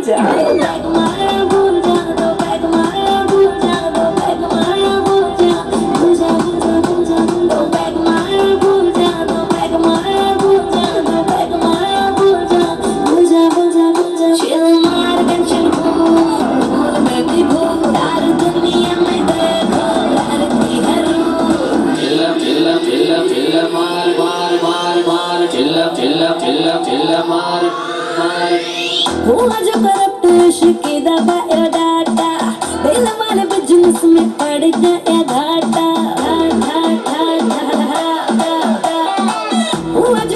姐。姐 O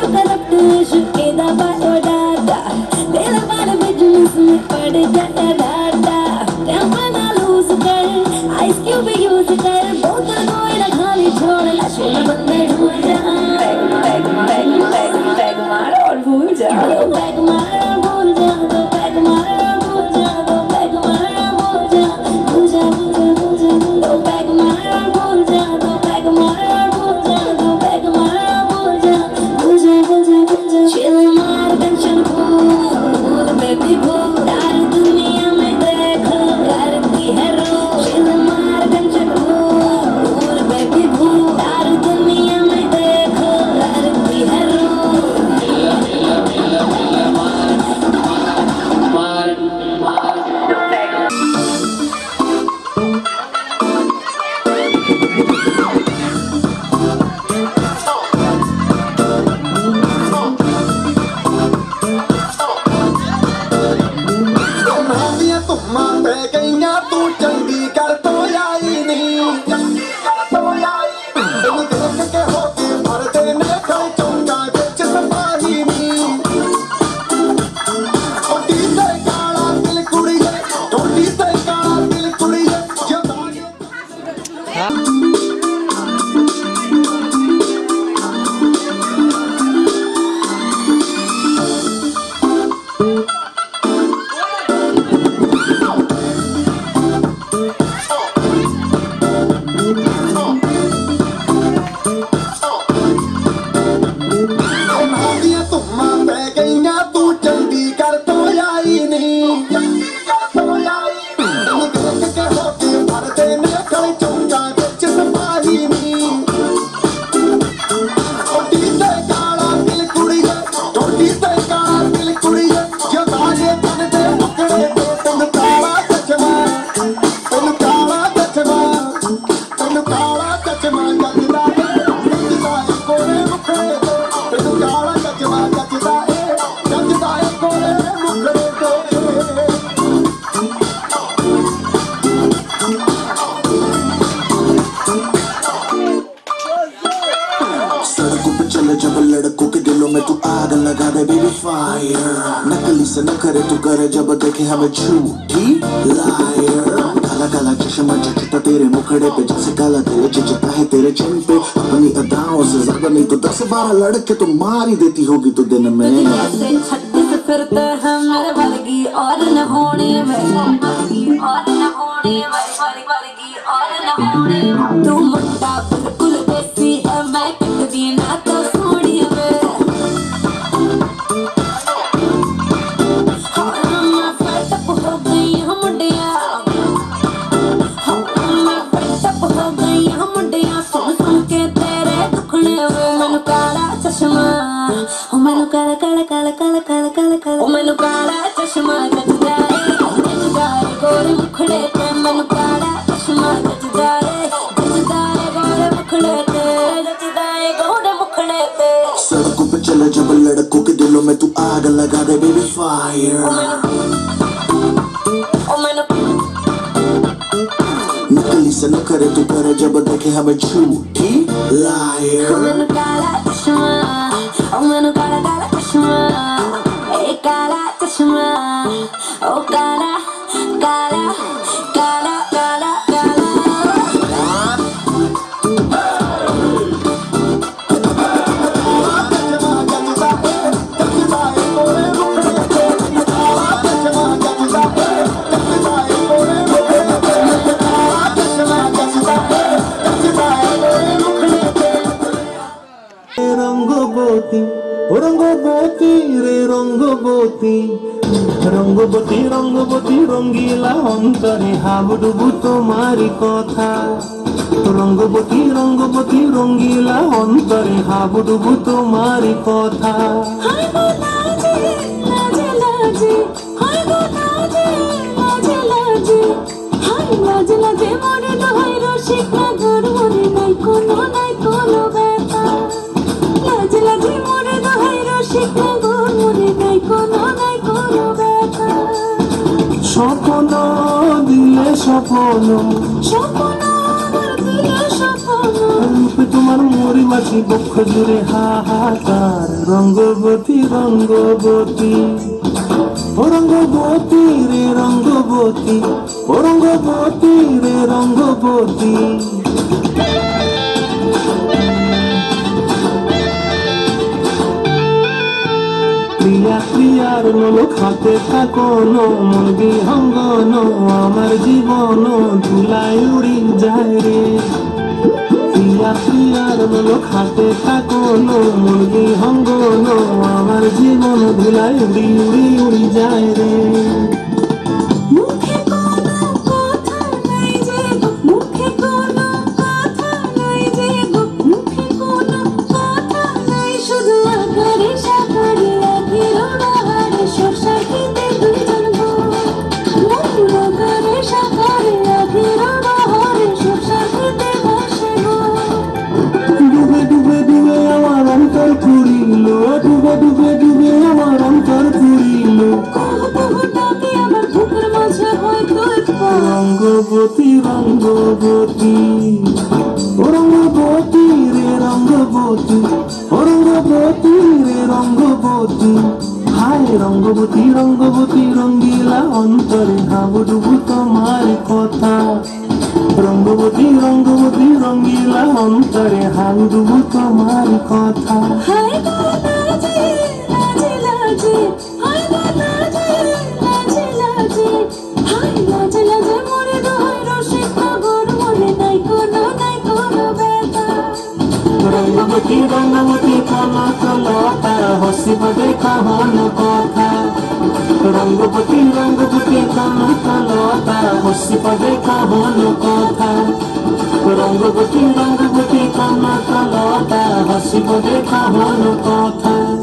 आँखें हम छू ही काला काला चश्मा चटता तेरे मुखड़े पे, जैसे काला तेरे चिचता है तेरे चिन पे। अपनी अदाओं से ज़्यादा नहीं तो दस बारह लड़के तो मार ही देती होगी तो दिन में। फिरते हैं वर्गी और न होने में। और न होने में वर्गी और न होने Gaga like a baby fire. Oh my god. Oh my god. Nikali se na kare tu kare jab dekhe hum chuti liar. Oh my god. Oh my. Oh my. Rangabati Rangabati রঙ্গিলা অন্তরে হাবুডুবু তোমার কথা। রঙ্গবতী রঙ্গবতী রঙ্গিলা অন্তরে হাবুডুবু তোমার কথা। হাই মাঝে মাঝে স্বপ্ন তোমার মরি মাঝি বক্ষ জুড়ে হাহাকার, রঙ্গবতী রঙ্গবতী। ও রঙ্গবতী রে রঙ্গবতী, ও রঙ্গবতী রে রঙ্গবতী। রাত্রিয়ার নোলক হাতে থাকো নো, মন বিহঙ্গ নো, আমার জীবন ধুলাই উড়ি যায় রে। রাত্রিয়ার নোলক খাতে থাকো নো, মন বিহঙ্গ নো, আমার জীবন ধুলাই উড়ি উড়ি উড়ি যায় রে। রঙ্গবতী রঙ্গবতী রঙ্গবতী রে রঙ্গবতী রঙ্গবতী রে রঙ্গবতী। হায় রঙ্গবতী রঙ্গবতী, রঙ্গিলা অন্তরে হাবুডুবু তোমার কথা। রঙ্গবতী রঙ্গবতী, রঙ্গিলা অন্তরে হাবুডুবু তোমার কথা। হায় যদি রঙমতি কনকলতা হসিব দেখা হল কথা। রঙ্গপতি রঙ্গপতি কনকলতা হসিব দেখা হল কথা। রঙ্গপতি রঙ্গপতি কনকলতা হসিব দেখা হল কথা।